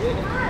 Yeah.